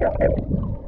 ya